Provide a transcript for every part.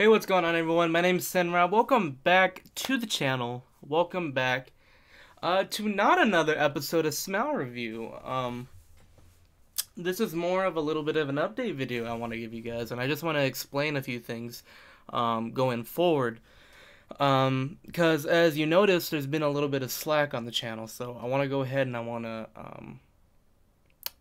Hey, what's going on, everyone? My name is Senrab. Welcome back to the channel. Welcome back uh, to not another episode of Smell Review. Um, this is more of a little bit of an update video I want to give you guys, and I just want to explain a few things um, going forward. Um, because as you notice, there's been a little bit of slack on the channel, so I want to go ahead and I want to um,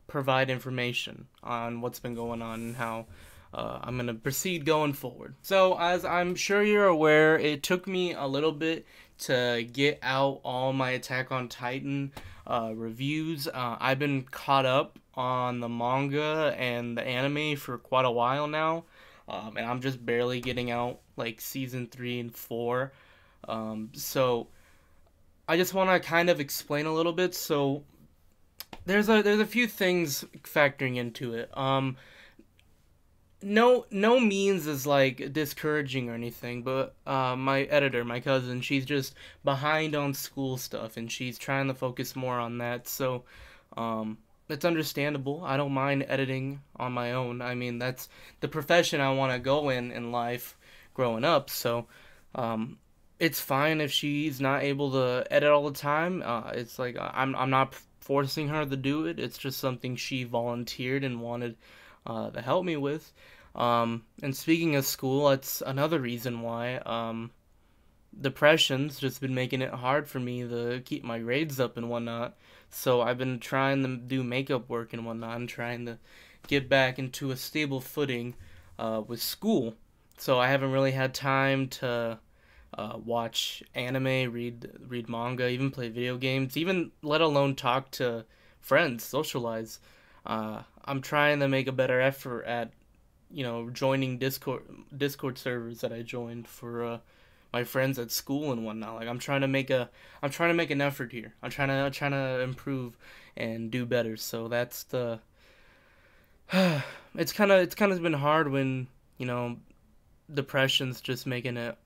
provide information on what's been going on and how uh, I'm going to proceed going forward. So, as I'm sure you're aware, it took me a little bit to get out all my Attack on Titan uh, reviews. Uh, I've been caught up on the manga and the anime for quite a while now, um, and I'm just barely getting out like season three and four. Um, so, I just want to kind of explain a little bit. So, there's a there's a few things factoring into it. Um, no no means is like discouraging or anything but uh, my editor my cousin she's just behind on school stuff and she's trying to focus more on that so um, it's understandable. I don't mind editing on my own. I mean that's the profession i want to go in in life growing up so um, it's fine if she's not able to edit all the time. Uh, it's like I'm, I'm not forcing her to do it. It's just something she volunteered and wanted uh, to help me with. Um, and speaking of school, that's another reason why um, depression's just been making it hard for me to keep my grades up and whatnot. So I've been trying to do makeup work and whatnot and trying to get back into a stable footing uh, with school. So I haven't really had time to uh, watch anime, read read manga, even play video games, even let alone talk to friends, socialize. Uh, I'm trying to make a better effort at, you know, joining Discord Discord servers that I joined for uh, my friends at school and whatnot. Like I'm trying to make a, I'm trying to make an effort here. I'm trying to, I'm trying to improve and do better. So that's the. it's kind of, it's kind of been hard when you know, depression's just making it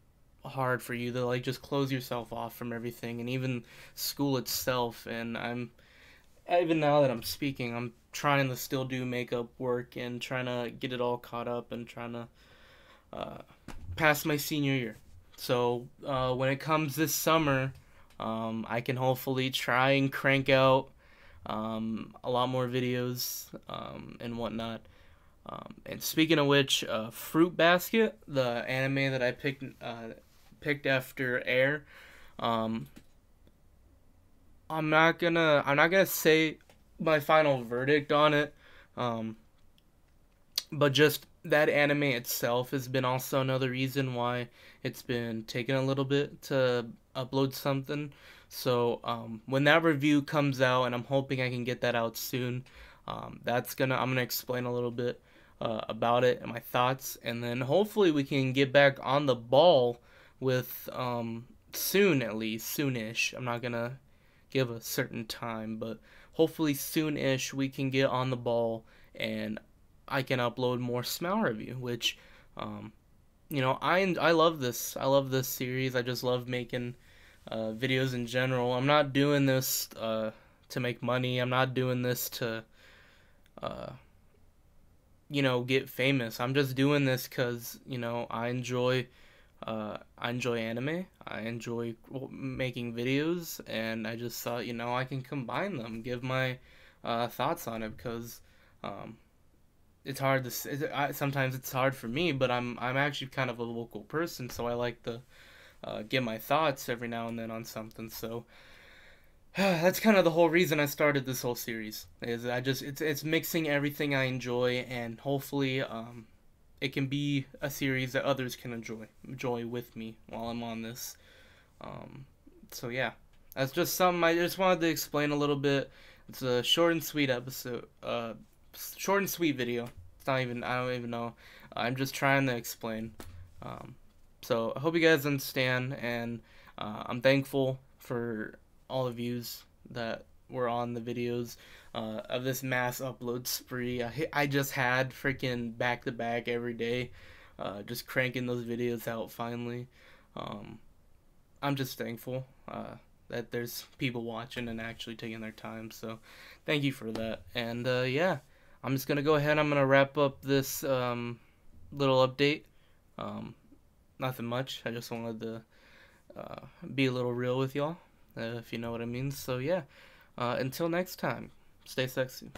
hard for you to like just close yourself off from everything and even school itself and i'm even now that i'm speaking i'm trying to still do makeup work and trying to get it all caught up and trying to uh, pass my senior year. So uh, when it comes this summer, um, I can hopefully try and crank out um, a lot more videos um, and whatnot. Um, and speaking of which, uh, Fruit Basket, the anime that I picked uh, picked after Air, um, I'm not gonna I'm not gonna say my final verdict on it. Um, but just that anime itself has been also another reason why it's been taking a little bit to upload something. So um, when that review comes out, and I'm hoping I can get that out soon, um, that's gonna I'm gonna explain a little bit uh, about it and my thoughts, and then hopefully we can get back on the ball with um, soon at least soonish. I'm not gonna give a certain time, but hopefully soon-ish we can get on the ball and I can upload more Smell review, which, um, you know, I I love this. I love this series. I just love making uh, videos in general. I'm not doing this uh, to make money. I'm not doing this to, uh, you know, get famous. I'm just doing this because you know I enjoy uh, I enjoy anime. I enjoy making videos, and I just thought, you know, I can combine them, give my uh, thoughts on it because um, it's hard to. It, I, sometimes it's hard for me, but I'm I'm actually kind of a local person, so I like to uh, get my thoughts every now and then on something. So that's kind of the whole reason I started this whole series. Is I just it's it's mixing everything I enjoy, and hopefully um, it can be a series that others can enjoy enjoy with me while I'm on this. Um, so yeah, that's just something I just wanted to explain a little bit. It's a short and sweet episode, uh, short and sweet video. It's not even I don't even know. I'm just trying to explain. Um, so I hope you guys understand, and uh, I'm thankful for all the views that were on the videos uh, of this mass upload spree. I, I just had freaking back to back every day, uh, just cranking those videos out finally. Um, I'm just thankful uh, that there's people watching and actually taking their time. So thank you for that. And uh, yeah, I'm just gonna go ahead. I'm gonna wrap up this um, little update. Um, nothing much. I just wanted to uh, be a little real with y'all, uh, if you know what I mean. So yeah, uh, until next time, stay sexy.